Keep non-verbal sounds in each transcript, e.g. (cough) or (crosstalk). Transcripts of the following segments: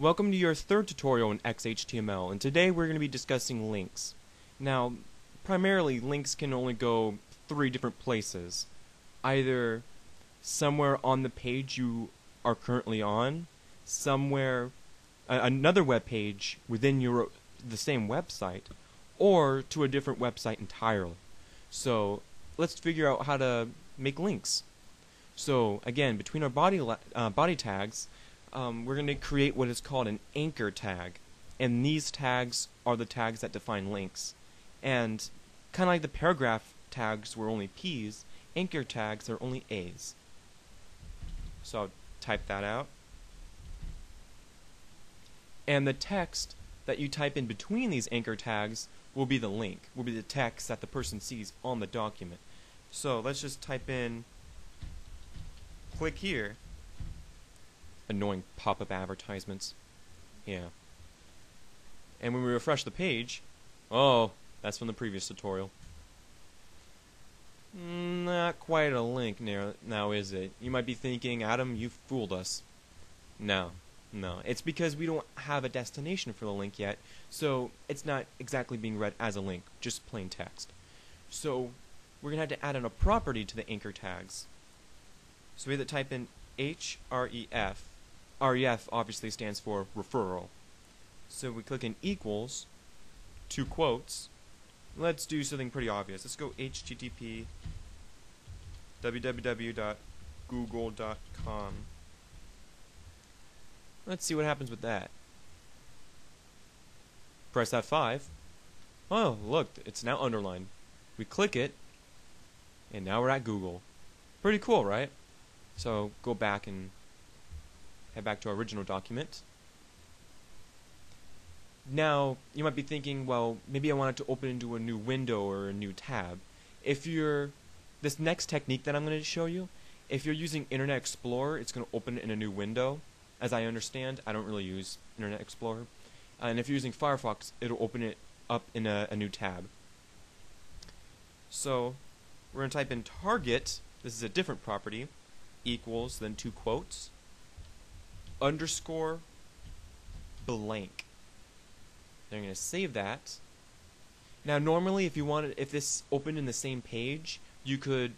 Welcome to your third tutorial in XHTML, and today we're going to be discussing links. Now, primarily, links can only go three different places. Either somewhere on the page you are currently on, somewhere a- another web page within your the same website, or to a different website entirely. So, let's figure out how to make links. So, again, between our body uh, body tags, um, we're going to create what is called an anchor tag. And these tags are the tags that define links. And kind of like the paragraph tags were only P's, anchor tags are only A's. So I'll type that out. And the text that you type in between these anchor tags will be the link, will be the text that the person sees on the document. So let's just type in click here annoying pop-up advertisements. Yeah. And when we refresh the page, oh, that's from the previous tutorial. Not quite a link now, is it? You might be thinking, Adam, you fooled us. No, no. It's because we don't have a destination for the link yet, so it's not exactly being read as a link, just plain text. So we're going to have to add in a property to the anchor tags. So we have to type in href REF obviously stands for referral. So we click in equals, two quotes. Let's do something pretty obvious. Let's go http www.google.com. Let's see what happens with that. Press F5. Oh, look, it's now underlined. We click it, and now we're at Google. Pretty cool, right? So go back and head back to our original document. Now, you might be thinking, well, maybe I want it to open into a new window or a new tab. If you're, this next technique that I'm going to show you, if you're using Internet Explorer, it's going to open in a new window. As I understand, I don't really use Internet Explorer. and if you're using Firefox, it'll open it up in a, a new tab. So, we're going to type in target, this is a different property, equals, then two quotes, underscore blank. They're going to save that. Now, normally, if you wanted, if this opened in the same page, you could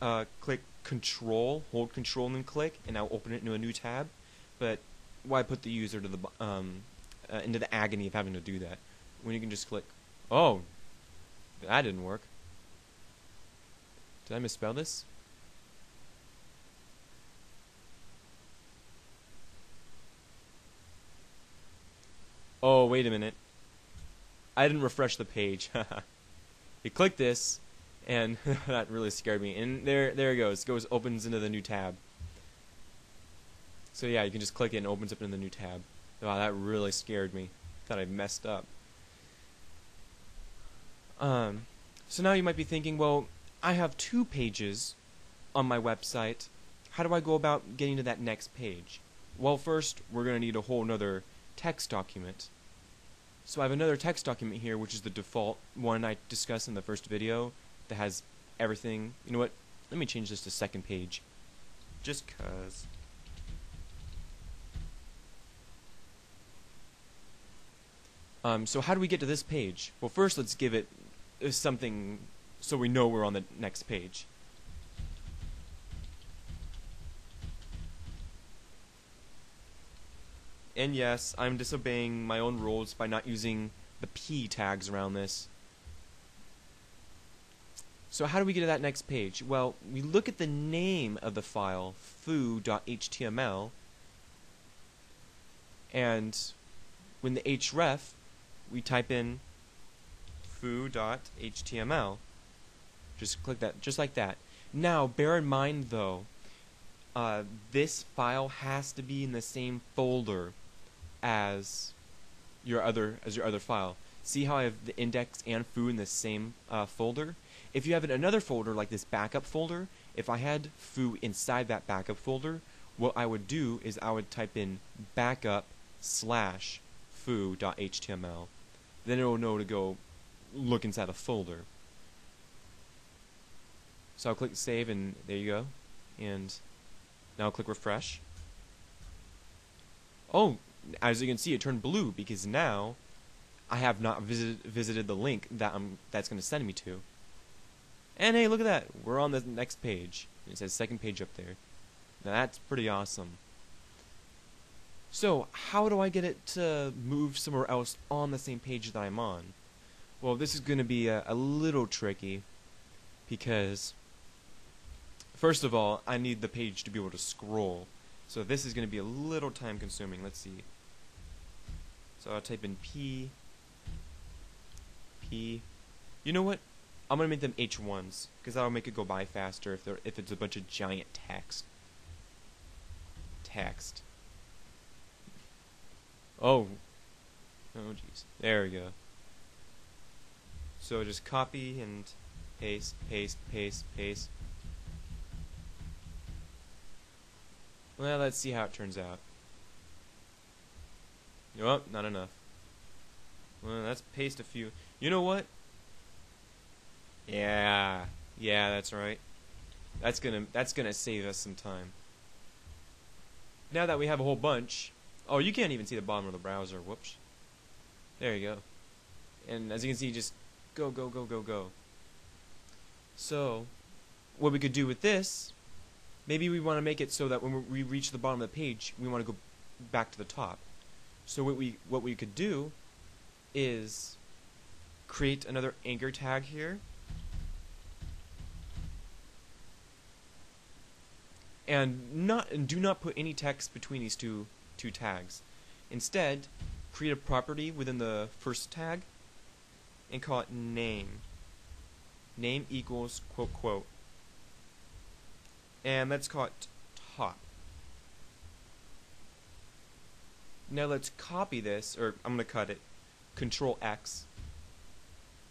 uh, click Control, hold Control, and then click, and now open it into a new tab. But why put the user to the um, uh, into the agony of having to do that when you can just click? Oh, that didn't work. Did I misspell this? Oh, wait a minute. I didn't refresh the page. (laughs) you click this, and (laughs) that really scared me. And there, there it goes. It goes, opens into the new tab. So yeah, you can just click it and opens up into the new tab. Wow, that really scared me. Thought I messed up. Um, so now you might be thinking, well, I have two pages on my website. How do I go about getting to that next page? Well, first, we're going to need a whole nother text document. So I have another text document here, which is the default one I discussed in the first video that has everything. You know what? Let me change this to second page. Just cuz. Um, so how do we get to this page? Well, first let's give it uh, something so we know we're on the next page. And yes, I'm disobeying my own rules by not using the P tags around this. So how do we get to that next page? Well, we look at the name of the file, foo.html, and when the href, we type in foo.html. Just click that, just like that. Now, bear in mind though, uh, this file has to be in the same folder as your other as your other file. See how I have the index and foo in the same uh, folder? If you have in another folder like this backup folder, if I had foo inside that backup folder, what I would do is I would type in backup slash foo.html. Then it will know to go look inside a folder. So I'll click save and there you go. And now I'll click refresh. Oh, as you can see, it turned blue because now I have not visit, visited the link that I'm that's going to send me to. And hey, look at that. We're on the next page. It says second page up there. Now that's pretty awesome. So, how do I get it to move somewhere else on the same page that I'm on? Well, this is going to be a, a little tricky because, first of all, I need the page to be able to scroll. So this is going to be a little time consuming. Let's see. So I'll type in P, P. You know what? I'm going to make them H1s because that'll make it go by faster if, they're, if it's a bunch of giant text. Text. Oh. Oh, jeez. There we go. So just copy and paste, paste, paste, paste. Well, let's see how it turns out. Oh, not enough. Well, let's paste a few. You know what? Yeah, yeah, that's right. That's gonna that's gonna save us some time. Now that we have a whole bunch, oh, you can't even see the bottom of the browser. Whoops. There you go. And as you can see, just go, go, go, go, go. So, what we could do with this, maybe we want to make it so that when we reach the bottom of the page, we want to go back to the top. So what we what we could do is create another anchor tag here. And not and do not put any text between these two two tags. Instead, create a property within the first tag and call it name. Name equals quote quote. And let's call it top. Now let's copy this, or I'm going to cut it, Control X,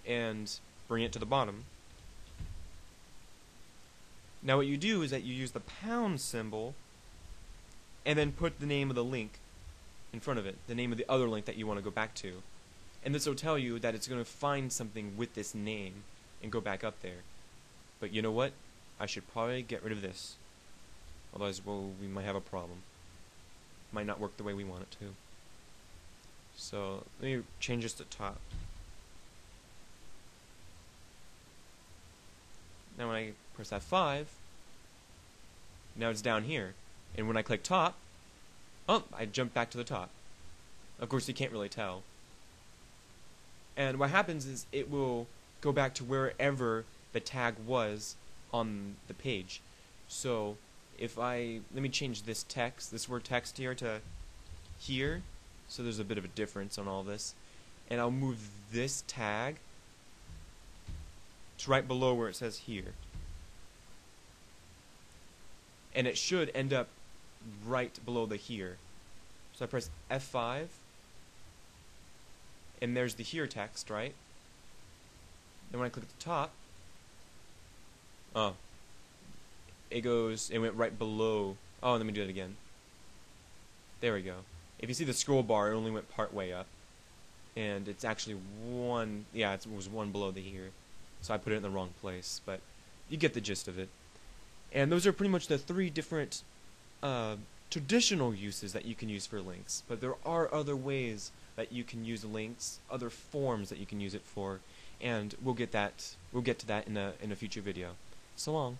and bring it to the bottom. Now what you do is that you use the pound symbol and then put the name of the link in front of it, the name of the other link that you want to go back to. And this will tell you that it's going to find something with this name and go back up there. But you know what? I should probably get rid of this. Otherwise, well, we might have a problem. Might not work the way we want it to. So, let me change this to top. Now when I press F5, now it's down here. And when I click top, oh, I jump back to the top. Of course, you can't really tell. And what happens is it will go back to wherever the tag was on the page. So if I, let me change this text, this word text here to here, so there's a bit of a difference on all this. And I'll move this tag to right below where it says here. And it should end up right below the here. So I press F5 and there's the here text, right? Then when I click at the top, oh, it goes, it went right below. Oh, let me do it again. There we go. If you see the scroll bar, it only went part way up. And it's actually one, yeah, it was one below the here. So I put it in the wrong place, but you get the gist of it. And those are pretty much the three different uh, traditional uses that you can use for links. But there are other ways that you can use links, other forms that you can use it for, and we'll get that we'll get to that in a in a future video. So long.